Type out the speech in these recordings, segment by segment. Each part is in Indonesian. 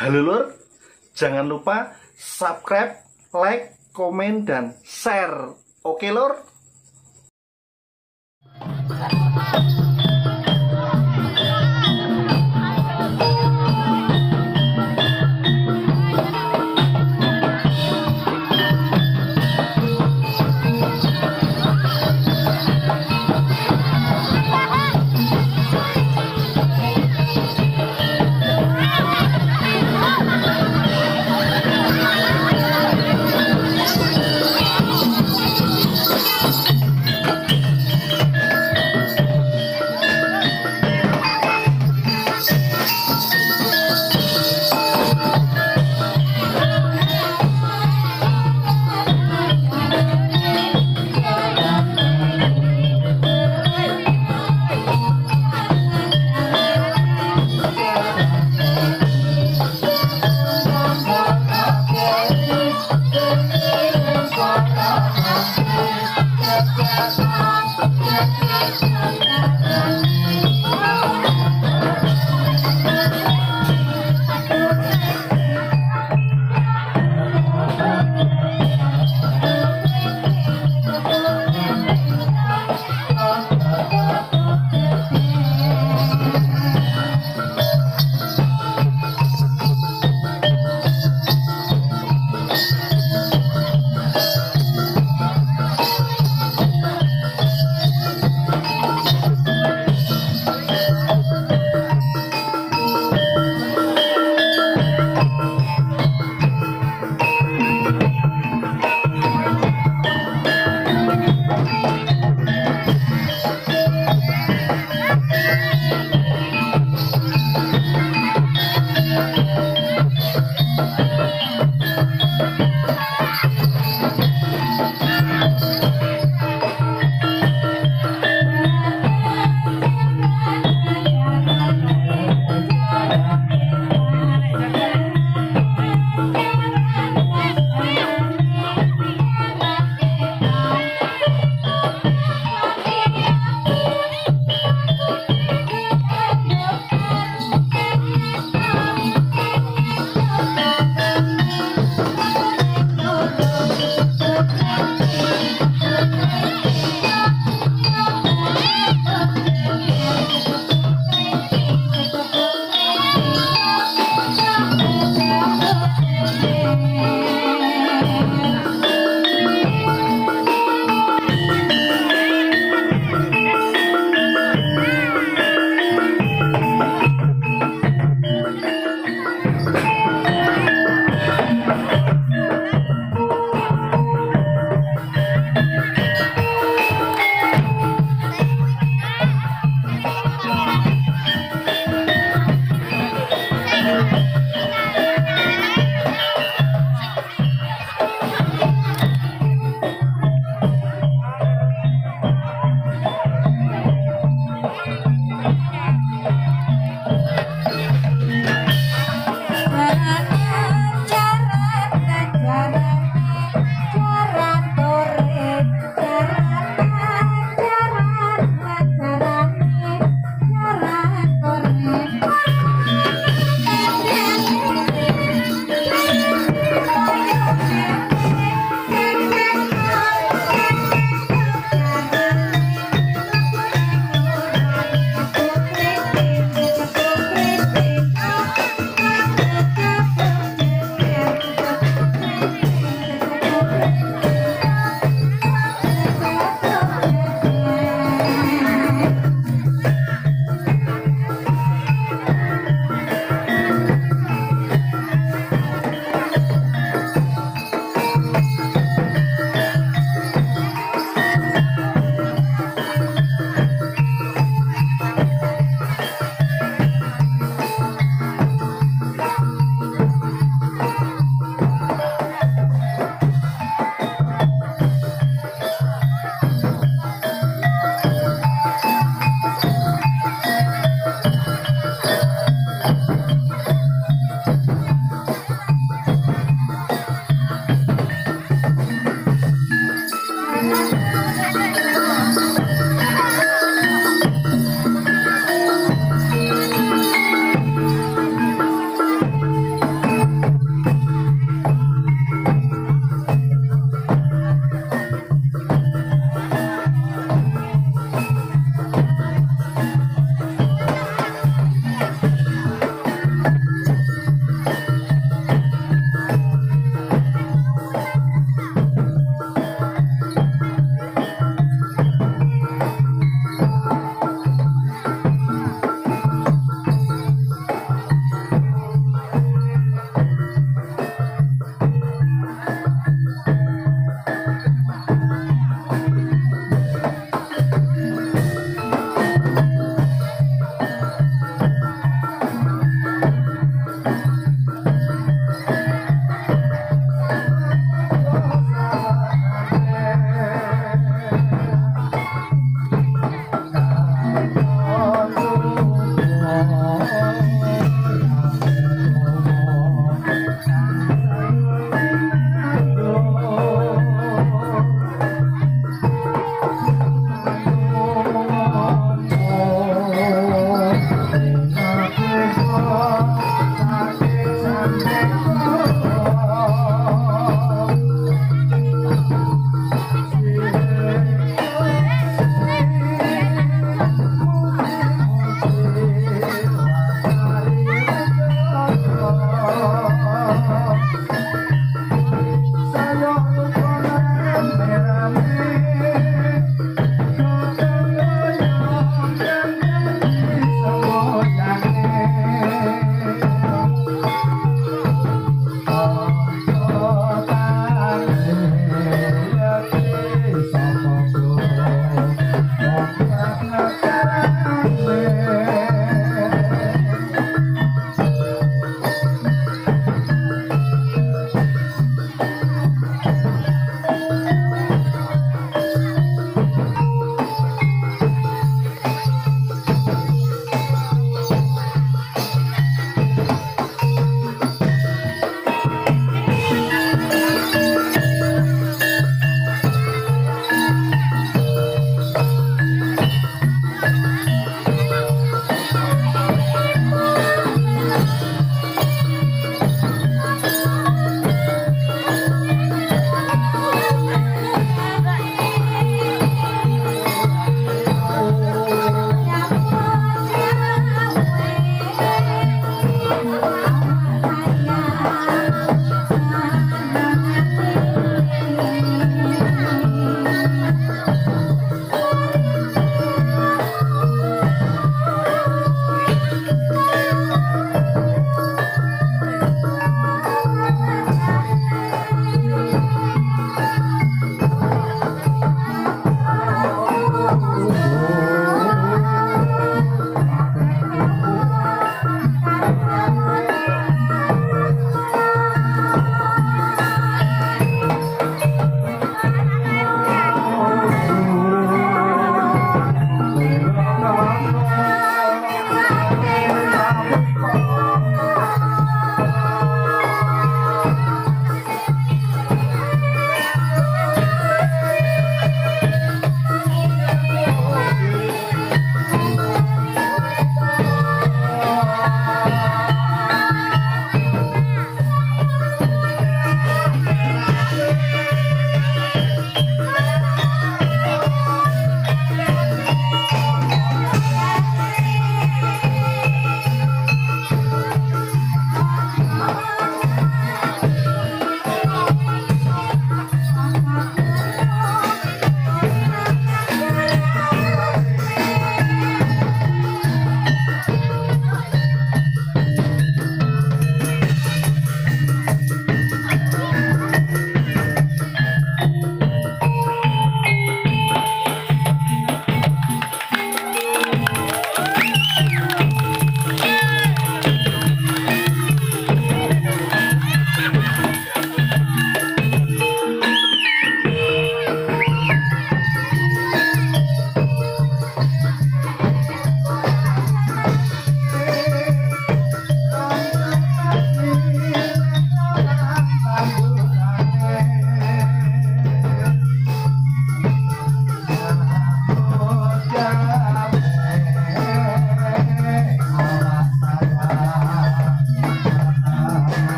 Halo lur, jangan lupa subscribe, like, komen, dan share. Oke lur?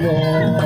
Lord.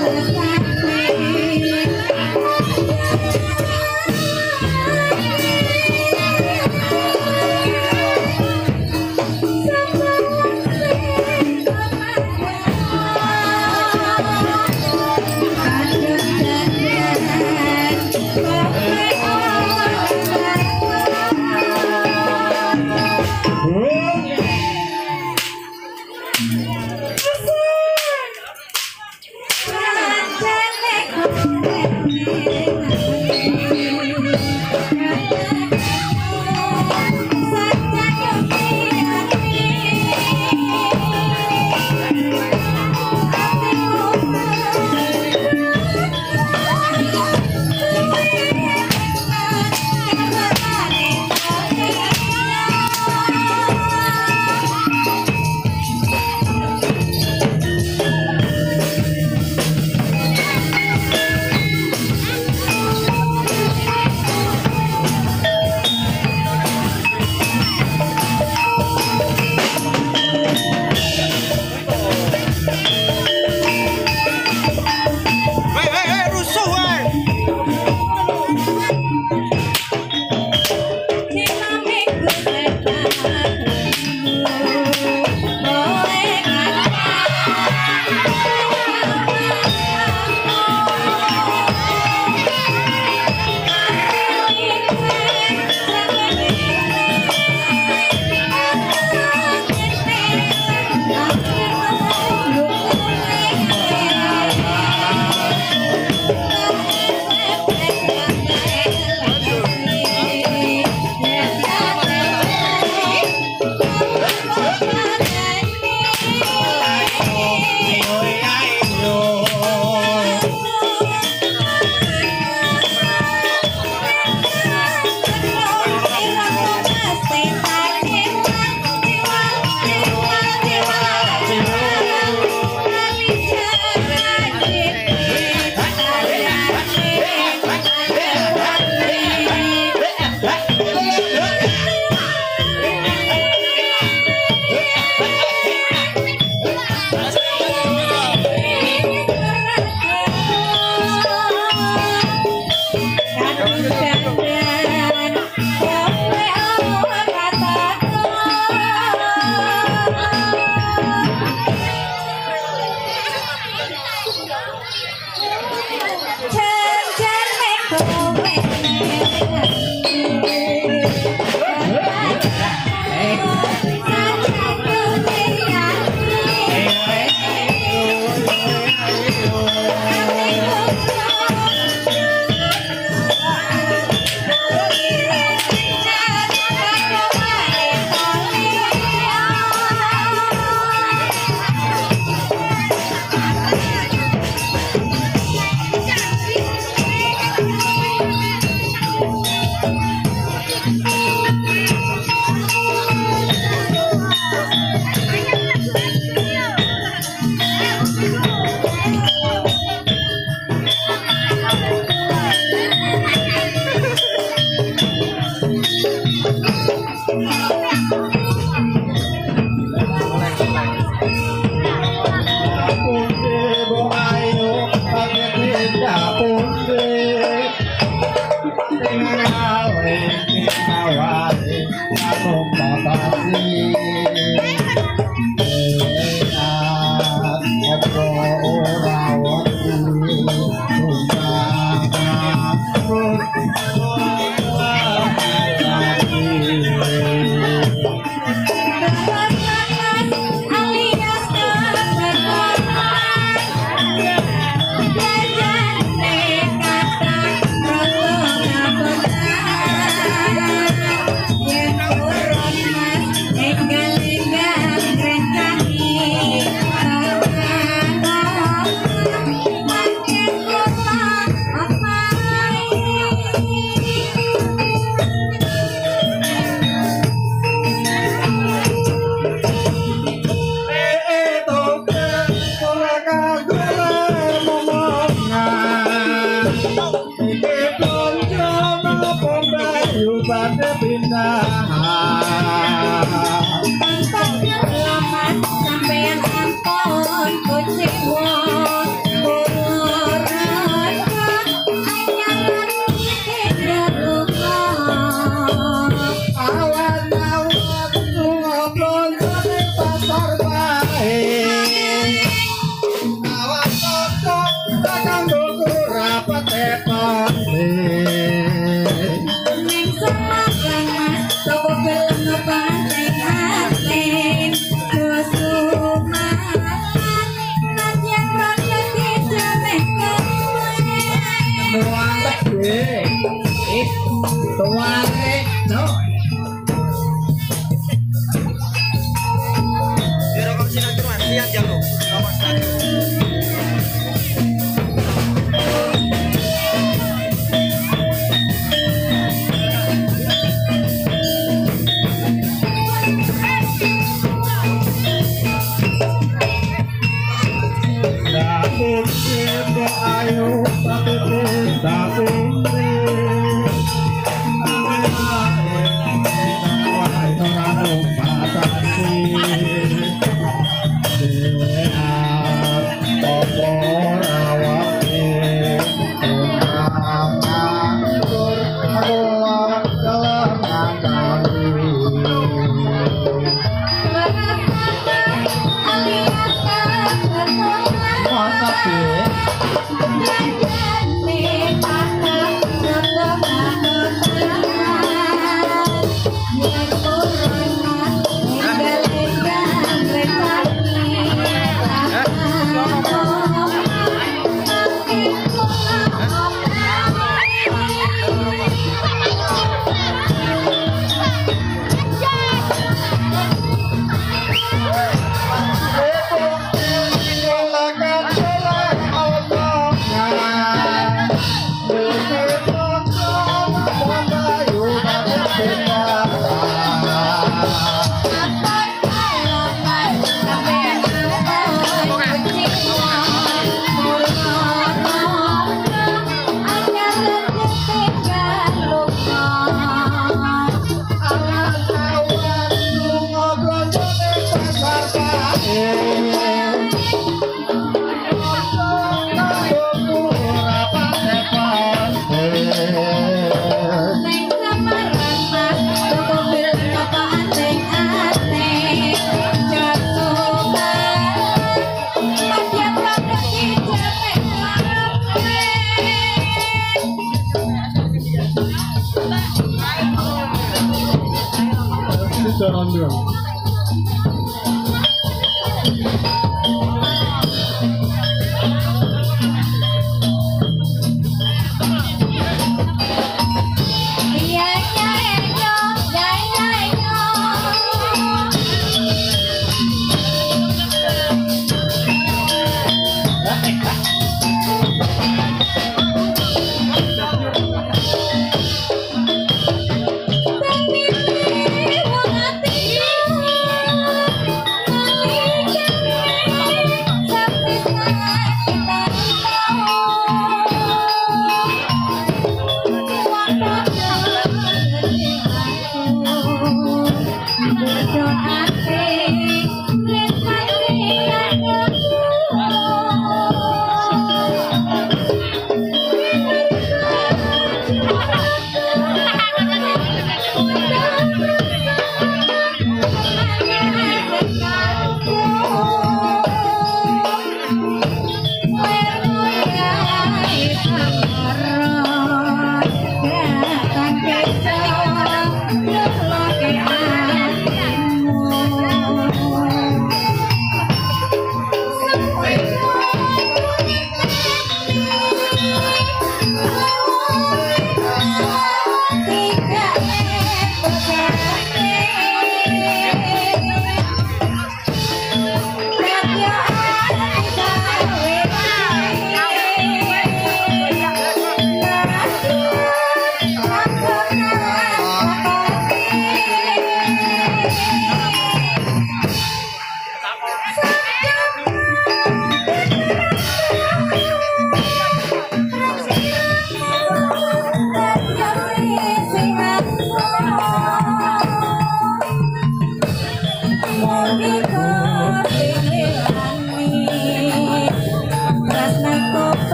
快点。